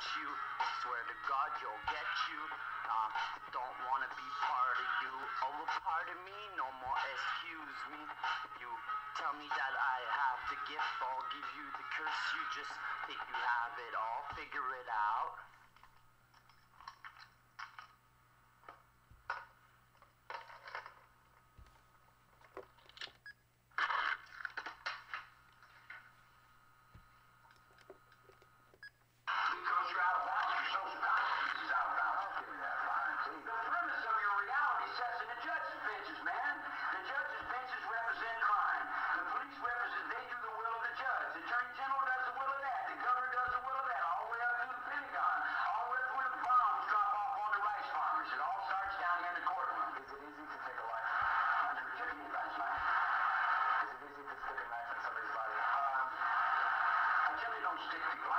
you. Swear to God, you'll get you. Uh, don't wanna be part of you. Oh, a part of me, no more excuse me. You tell me that I have the gift, I'll give you the curse. You just think you have it all, figure it out. difficult.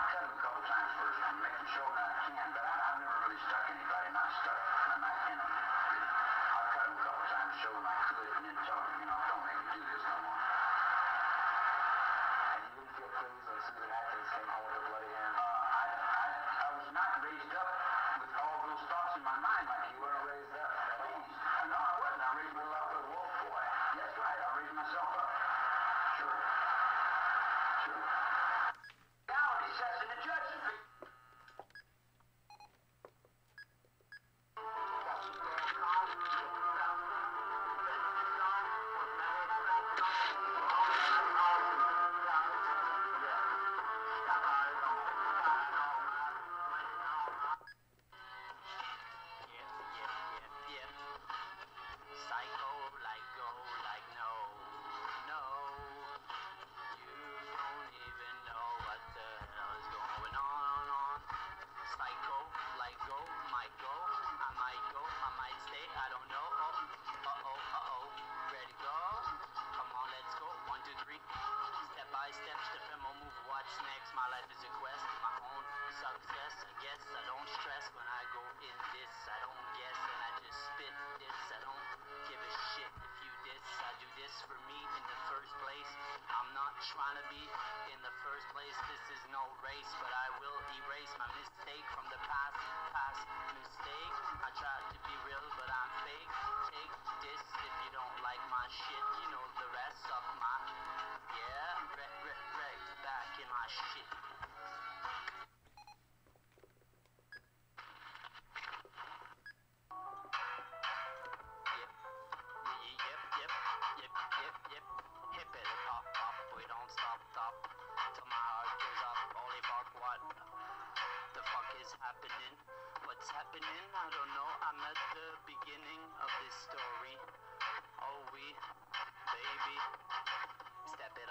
My life is a quest, my own success. I guess I don't stress when I go in this. I don't guess and I just spit this. I don't give a shit if you diss. I do this for me in the first place. I'm not trying to be in the first place. This is no race, but I will erase my mistake from the past. Past mistake. I tried to be real, but I'm fake. Take this if you don't like my shit. Is happening? What's happening? I don't know. I'm at the beginning of this story.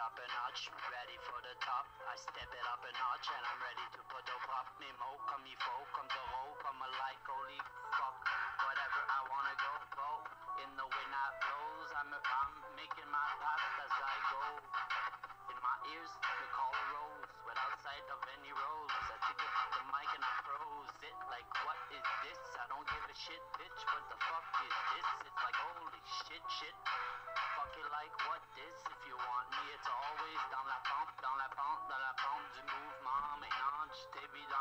Up a notch, ready for the top. I step it up a notch and I'm ready to put the pop me mo, come me fo, come the roll, come a like, holy fuck. Whatever I wanna go, go. In the wind that blows, I'm, I'm making my path as I go. In my ears, the caller froze it like, what is this? I don't give a shit, bitch. What the fuck is this? It's like, holy shit, shit. Fuck it like, what this? If you want me, it's always dans la pente, dans la pente, dans la pente du mouvement. Maintenant, je t'évite